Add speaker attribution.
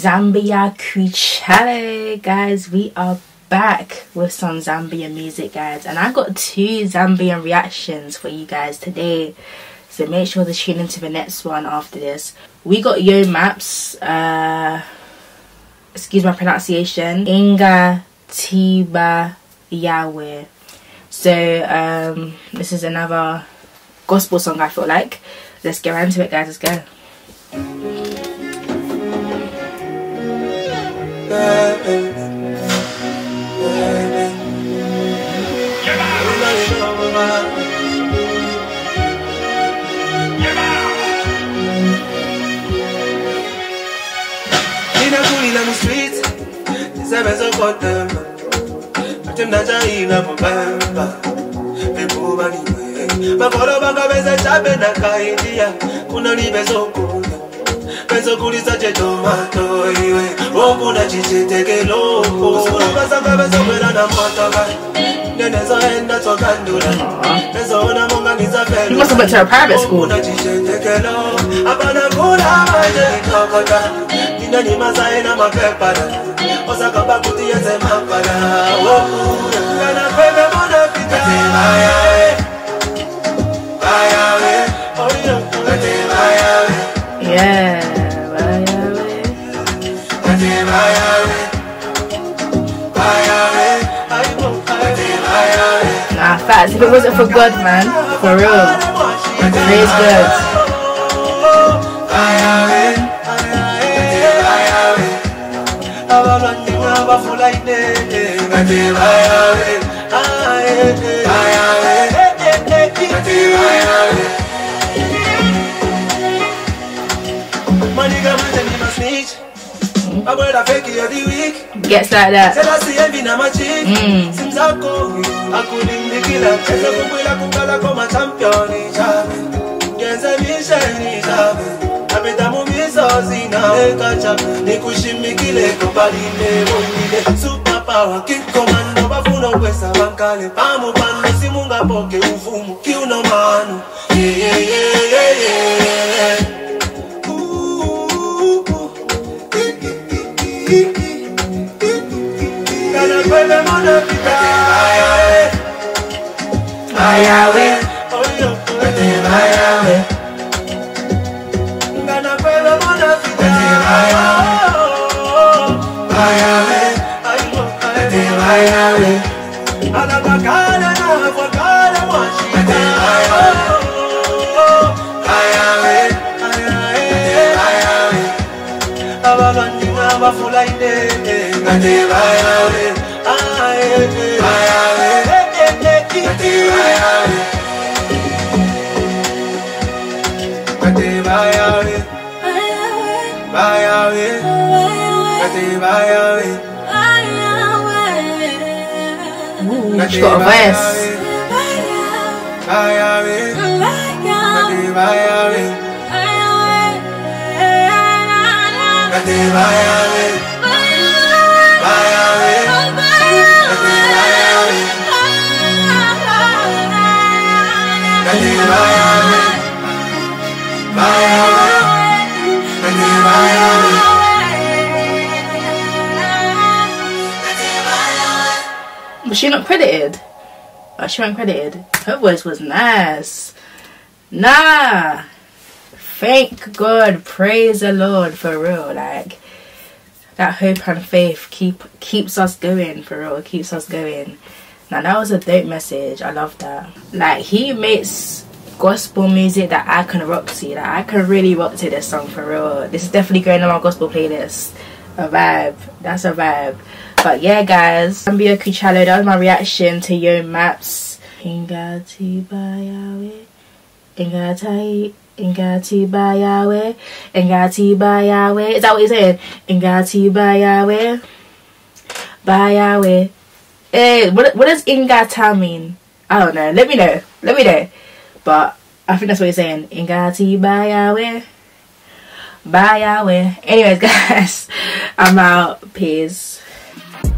Speaker 1: Zambia Kuchale guys. We are back with some Zambia music, guys, and I got two Zambian reactions for you guys today. So make sure to tune into the next one after this. We got Yo Maps, uh, excuse my pronunciation, Inga Tiba Yahweh. So um, this is another gospel song. I feel like. Let's get into it, guys. Let's go.
Speaker 2: Mu street Nisebenza kodwa Athi mnajayila mubamba Bekuba niwe Bakolo banga beze chabe na kaidia Kuna ni bezokula Bezokulisa che tomato iwe Okuna chichitekelo Usuluka sanga bezokwela na motoka Nenezoenda tokandula Nezoona monga nizafelu
Speaker 1: You must have went to a private school.
Speaker 2: Okuna kula maje kokota Nina ni masai na mapepara Osaka bakuti yeze mapara Kana kwebe mona pita. Baya we Baya we Oyo oh, Kate baya we
Speaker 1: Yeah. Bye,
Speaker 2: Kate baya we Baya we Aibo Kate baya we
Speaker 1: Nah, facts. If it wasn't for God, man, for real, praise God. Gets like that.
Speaker 2: Tena si envy na machi
Speaker 1: Mm.
Speaker 2: Zako akulimbikila Cheza kumbwila kungala koma championi na ekacha Nikushimikile kobalile wongile Super power king commando Bafuna ukwesa bankale Pamu pano simunga poke ufumu Kiuno manu Yeah yeah yeah yeah yeah kwele
Speaker 1: Ayawe
Speaker 2: Anabakala na wakala mwashika Ayawe Ayawe Ababandi abafula ine Kate ayawe Ayawe Ayawe Kate ayawe Kate ayawe Ayawe Kate ayawe
Speaker 1: Was she not credited? Oh, she wasn't credited. Her voice was nice. Nah. Thank God. Praise the Lord for real. Like that hope and faith keep keeps us going for real. Keeps us going. Now that was a dope message. I love that. Like he makes gospel music that I can rock to. Like I can really rock to this song for real. This is definitely going on my gospel playlist. A vibe. That's a vibe. But yeah, guys, Zambia Kuchalo, that was my reaction to Yo Maps. Ingati Bayawe. Ingati Ingati Bayawe. Ingati Bayawe. Is that what he's saying? Ingati Bayawe. Bayawe. Eh, what, what does Ingata mean? I don't know. Let me know. Let me know. But I think that's what he's saying. Ingati Bayawe. Bye, Yahweh. Anyways, guys, I'm out. Peace. Bye.